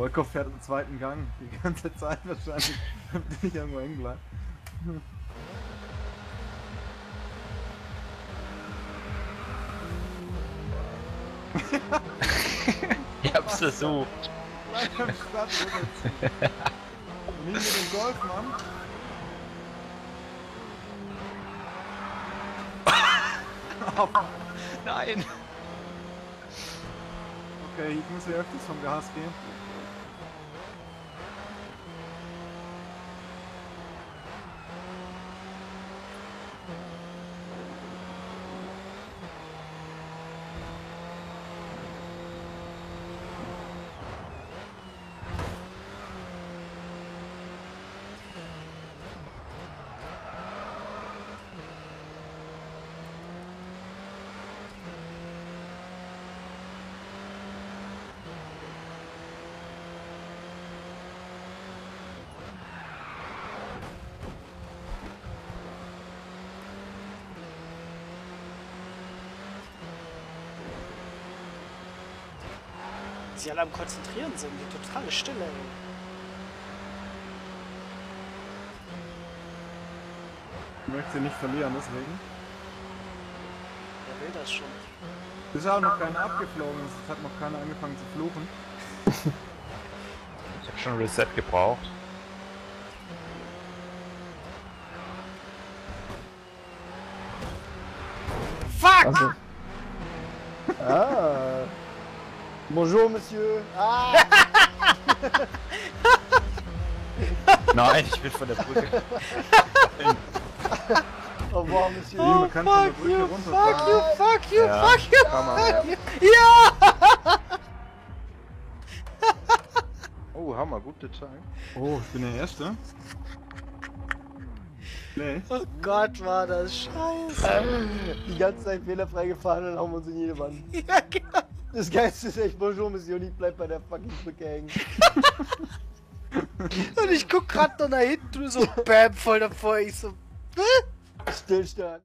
Volkov fährt im zweiten Gang. Die ganze Zeit wahrscheinlich, damit nicht irgendwo hängen bleibt. Ich hab's versucht. Bleib am Start nicht mit dem Golf, Mann. Nein. Okay, ich muss ja öfters vom Gas gehen. Sie alle am Konzentrieren sind, die totale Stille. Ey. Ich möchte sie nicht verlieren, deswegen. Wer will das schon? Ist auch noch keiner abgeflogen, es hat noch keiner angefangen zu fluchen. Ich hab schon Reset gebraucht. Fuck! Also. Ah. Bonjour, monsieur. Ah. Nein, ich bin von der Brücke. Au revoir, monsieur. Oh, fuck you, fuck you, fuck you, Ja, fuck you, fuck ja. you. Ja! Oh, Hammer, gute Zeit. Oh, ich bin der Erste. Nee. Oh Gott, war das scheiße. Die ganze Zeit fehlerfrei gefahren und hauen wir uns in jede Wand. Ja, genau. Das Geilste ist echt Bonjour, monsieur. Und ich bleib bei der fucking Brücke hängen. Und ich guck grad noch nach hinten, so bam, voll davor. Ich so, Stillstand.